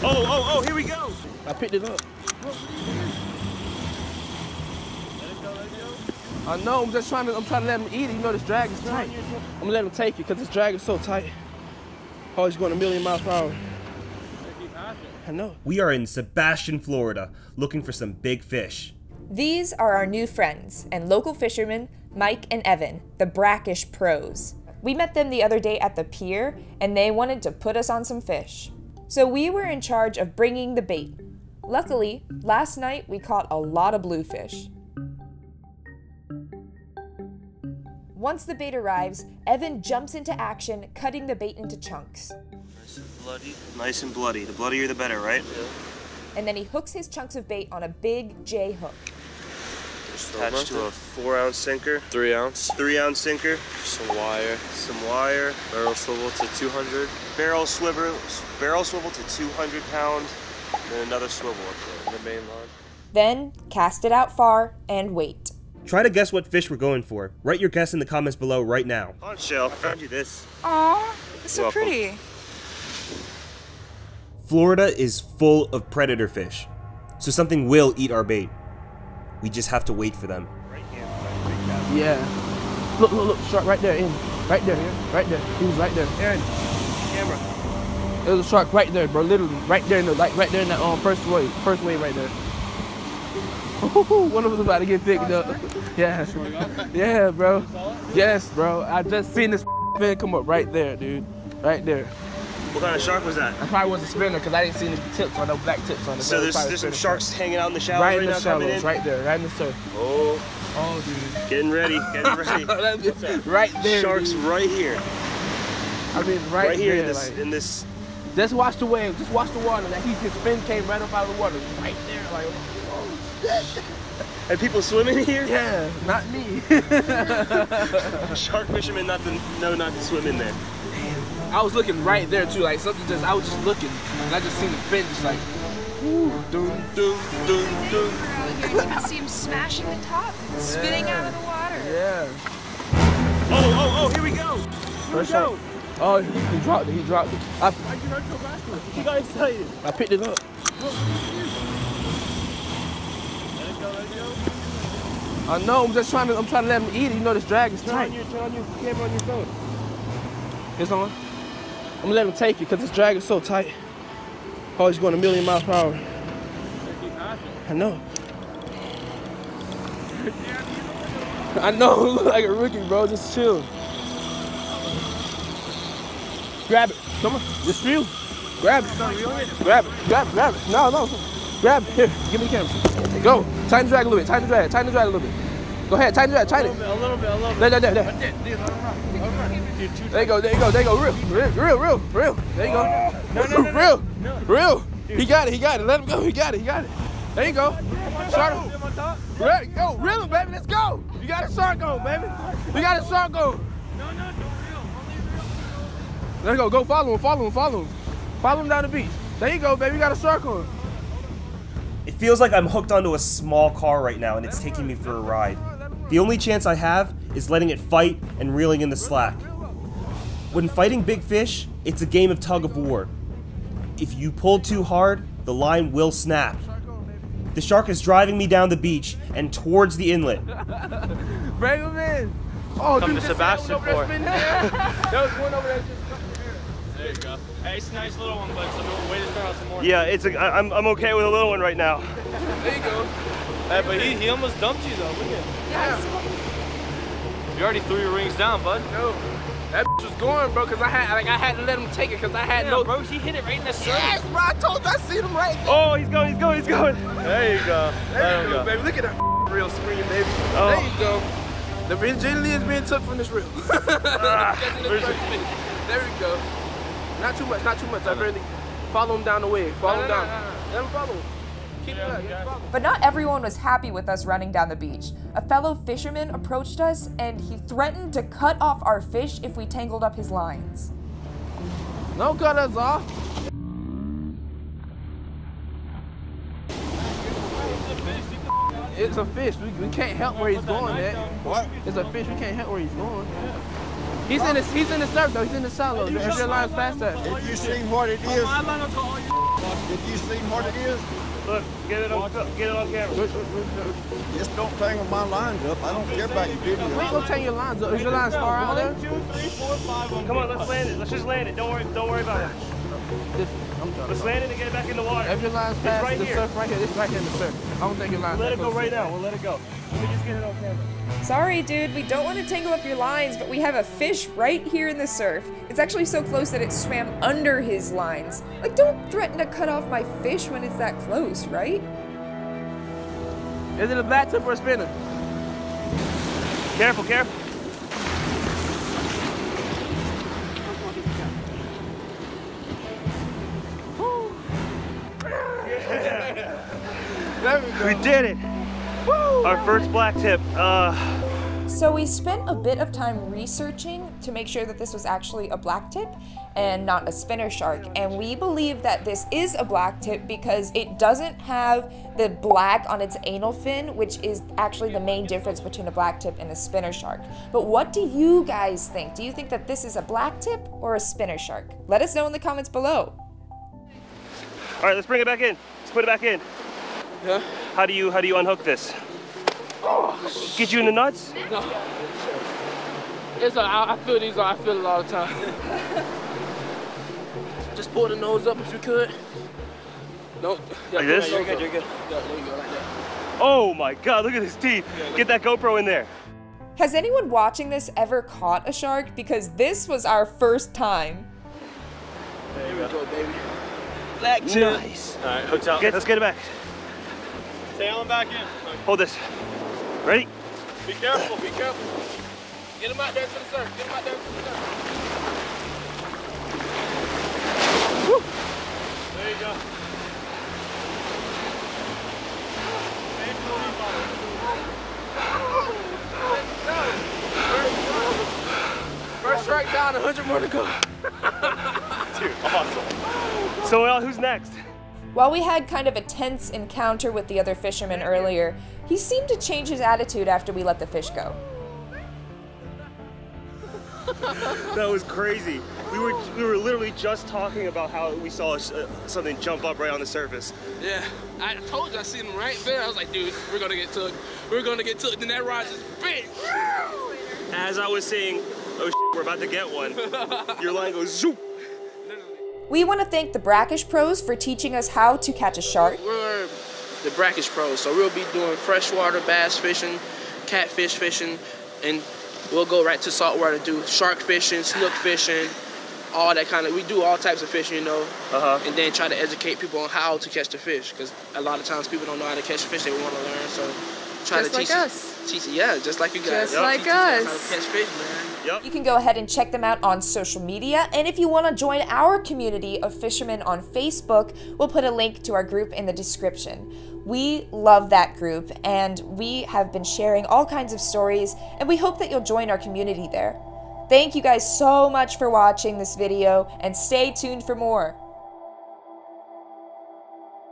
Oh, oh, oh, here we go. I picked it up. I know, I'm just trying to, I'm trying to let him eat it. You know this drag is tight. I'm gonna let him take it because this drag is so tight. Oh, he's going a million miles per hour. I know. We are in Sebastian, Florida, looking for some big fish. These are our new friends and local fishermen, Mike and Evan, the brackish pros. We met them the other day at the pier and they wanted to put us on some fish. So we were in charge of bringing the bait. Luckily, last night we caught a lot of bluefish. Once the bait arrives, Evan jumps into action, cutting the bait into chunks. Nice and bloody. Nice and bloody. The bloodier the better, right? And then he hooks his chunks of bait on a big J hook. Attached to a four ounce sinker, Three ounce, three ounce sinker, some wire, some wire, barrel swivel to 200, barrel swivel, barrel swivel to 200 pound, and another swivel up the main line. Then cast it out far and wait. Try to guess what fish we're going for. Write your guess in the comments below right now. On Shell, I found you this. Aw, it's so Welcome. pretty. Florida is full of predator fish, so something will eat our bait. We just have to wait for them. Yeah. Look, look, look, shark right there, in. Right there, right there. He was right there. Aaron, Camera. there's a shark right there, bro. Literally, right there in the, like, right there in that um, first wave, first wave right there. One of us about to get picked up. Yeah. Yeah, bro. Yes, bro. I just seen this fin come up right there, dude. Right there. What kind of shark was that? I probably was a spinner because I didn't see any tips on no black tips on it. So there's, there's some sharks hanging out in the shallows right right, in the shallows, right there, right in the surf. Oh, Oh, dude. getting ready, getting ready. right there. Sharks dude. right here, I mean, right, right, here there. in this, like, in this. just watch the wave. Just watch the water. Like he, his fin came right up out of the water, right there. Like, oh shit. And people swimming here? Yeah, not me. Shark fishermen not to know not to swim in there. I was looking right there too. Like something just, I was just looking, and I just seen the fin just like, ooh, doom, doom, doom, doom. You can see him smashing the top, spitting out of the water. Yeah. Oh, oh, oh, here we go. First shot. Oh, he, he dropped it. He dropped it. I, He got excited. I picked it up. I know. I'm just trying to. I'm trying to let him eat it. You know this drag is Turn tight. on your, turn on your camera on your phone. It's on. I'm gonna let him take it because this drag is so tight. Oh, he's going a million miles per hour. I know. I know. Look like a rookie, bro. Just chill. Grab it. Come on. Just feel. Grab it. Grab it. Grab it. Grab it. No, no. Grab it. Here. Give me the camera. Go. Tighten the drag a little bit. Tighten the drag. Tighten the drag a little bit. Go ahead. Tighten the drag. Tighten it. A little bit, a little bit. There, there, there, there. There you go, there you go, there you go. Reel, reel, reel, reel, reel. There you go. No, no, no, reel, reel. He got it, he got it. Let him go, he got it, he got it. There you go. Shark. Ready, go, reel him, baby. Let's go. You got a shark on, baby. You got a shark on. There you go, go follow him, follow him, follow him. Follow him down the beach. There you go, baby. You got a shark on. It feels like I'm hooked onto a small car right now and it's taking me for a ride. The only chance I have is letting it fight and reeling in the slack. When fighting big fish, it's a game of tug of war. If you pull too hard, the line will snap. The shark is driving me down the beach and towards the inlet. Bring him in. Oh, Come dude, to just Sebastian for it. there. There was one over there. There you go. Hey, it's a nice little one, but so way to start out some more. Yeah, it's a, I, I'm, I'm okay with a little one right now. There you go. Hey, but he, he almost dumped you though. Look at Yeah. You already threw your rings down, bud. No, that bitch was going, bro, because I had like I had to let him take it because I had Yeah, no. bro, she hit it right in the surface. Yes, bro, I told you I seen him right there. Oh, he's going, he's going, he's going. There you go. There you him go, baby. Look at that real screen, baby. Oh. There you go. The virginity is being took from this reel. Catching this where's first it? fish. There we go. Not too much, not too much. I really follow him down the way. Follow him no, down. no, Let him follow him. But not everyone was happy with us running down the beach. A fellow fisherman approached us and he threatened to cut off our fish if we tangled up his lines. No cut us off. It's a fish. We, we can't help where he's going at. What? It's a fish. We can't help where he's going. He's in the he's in the surf though. He's in the shallow. If your line's past that. If you see what it is, If you see what it is? Look, get it on, get it on camera. Just don't tangle my lines up. I don't care about your video. We ain't gonna take your lines up. Is your lines far out there? One, two, three, four, five. Come on, let's land it. Let's just land it. Don't worry, don't worry about it. This, I'm trying Let's land it and get it back in the water. If your line's It's past right the here. surf right here, this right here in the surf. I don't think your line's Let it go right now. surf. We'll let it go. Let me just get it on camera. Sorry, dude, we don't want to tangle up your lines, but we have a fish right here in the surf. It's actually so close that it swam under his lines. Like, don't threaten to cut off my fish when it's that close, right? Is it a black tip or a spinner? Careful, careful. We did it. Our first black tip. Uh, So we spent a bit of time researching to make sure that this was actually a black tip and not a spinner shark. And we believe that this is a black tip because it doesn't have the black on its anal fin, which is actually the main difference between a black tip and a spinner shark. But what do you guys think? Do you think that this is a black tip or a spinner shark? Let us know in the comments below. all right, let's bring it back in. Let's put it back in. Yeah. How do you how do you unhook this? Oh, get you in the nuts? No. It's a, I, I feel these. I feel it all the time. Just pull the nose up if you could. No. Yeah, Like this? You're good. You're good. Yeah, there you go, like that. Oh my God! Look at his teeth. Get that GoPro in there. Has anyone watching this ever caught a shark? Because this was our first time. There we go, baby. Black Nice. All right, hotel. Get, let's get it back. Tail him back in. Hold this. Ready? Be careful. Be careful. Get him out there to the surf. Get him out there to the surf. There you go. First strike down, 100 more to go. Dude, awesome. So uh, who's next? While we had kind of a tense encounter with the other fisherman earlier, he seemed to change his attitude after we let the fish go. That was crazy. We were we were literally just talking about how we saw uh, something jump up right on the surface. Yeah, I told you I seen him right there. I was like, dude, we're gonna get took. We're gonna get took. Then that rod just big. As I was saying, oh shit, we're about to get one. Your line goes zoop. We want to thank the Brackish Pros for teaching us how to catch a shark. We're the brackish pros, so we'll be doing freshwater bass fishing, catfish fishing, and we'll go right to saltwater to do shark fishing, snook fishing, all that kind of. We do all types of fishing, you know, Uh huh. and then try to educate people on how to catch the fish, because a lot of times people don't know how to catch fish. They want to learn, so try Just to like teach us. Teach, yeah, just like you guys. Just like Teach us. How catch fish, man. You can go ahead and check them out on social media. And if you want to join our community of fishermen on Facebook, we'll put a link to our group in the description. We love that group and we have been sharing all kinds of stories, and we hope that you'll join our community there. Thank you guys so much for watching this video and stay tuned for more.